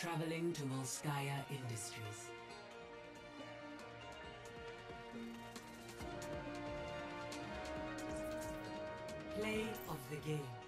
Traveling to Volskaya Industries. Play of the game.